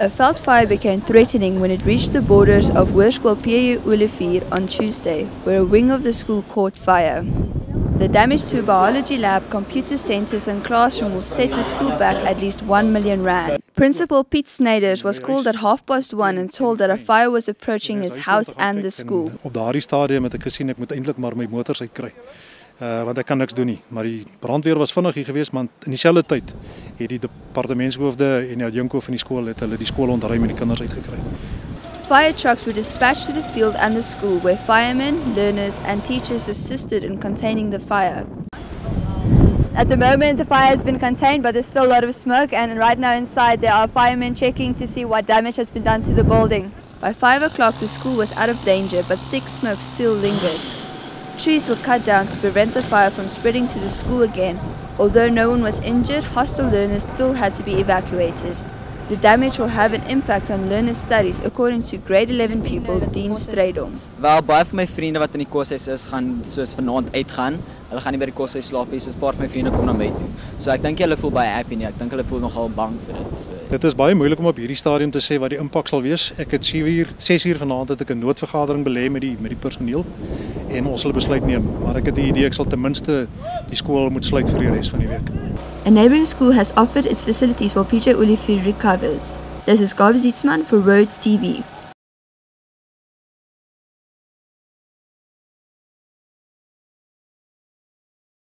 A veld fire became threatening when it reached the borders of Hoërskool PU Olivier on Tuesday, where a wing of the school caught fire. The damage to biology lab, computer centers and classroom will set the school back at least 1 million rand. Principal Pete Snyders was called at half past 1 and told that a fire was approaching his house and the school. Op daardie stadium het ek gesien ek moet eintlik maar my motors uitkry. Uh want ek kan niks doen nie, maar die brandweer was vinnig hier geweest want in dieselfde tyd het die departementshoofde en die adjunkhoof van die skool het hulle die skool ontruim en die kinders uitgekry. Fire trucks were dispatched to the field and the school where firemen, learners and teachers assisted in containing the fire. At the moment the fire has been contained but there's still a lot of smoke and right now inside there are firemen checking to see what damage has been done to the building. By 5 o'clock the school was out of danger but thick smoke still lingered. Trees were cut down to prevent the fire from spreading to the school again. Although no one was injured, hostel learners still had to be evacuated. The damage will have an impact on learners' studies, according to grade 11 pupil Dean Strydom. Wel baie van my vriende wat in die koshuis is, gaan soos vanaand uitgaan. Hulle gaan nie by die koshuis slaap nie. So 'n paar van my vriende kom na my toe. So ek dink hulle voel baie happy nie. Ek dink hulle voel nogal bang vir dit. So Dit is baie moeilik om op hierdie stadium te sê wat die impak sal wees. Ek het 7 uur, 6 uur vanaand het ek 'n noodvergadering belê met die met die personeel en ons sal besluit neem, maar ek het die idee ek sal ten minste die skool moet sluit vir die res van die week. A neighbouring school has offered its facilities while PJ Olivier recovers. This is Gabi Zietsman for Rhodes TV.